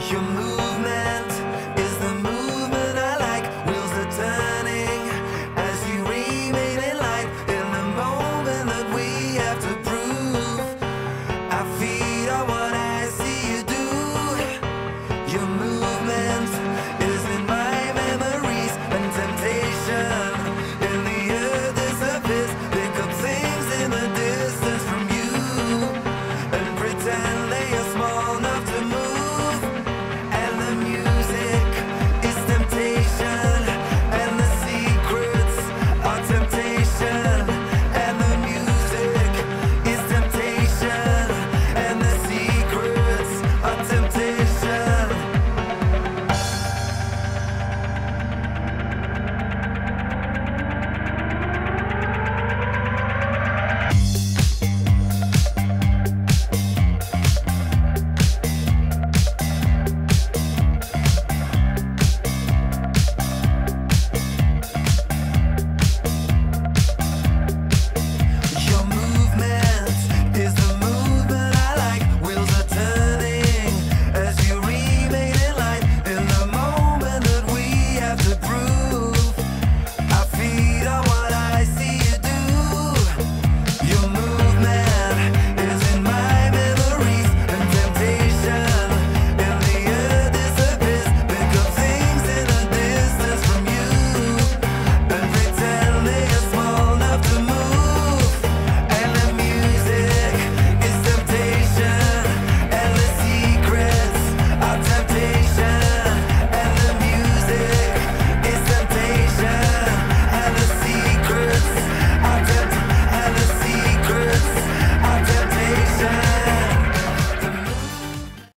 You move.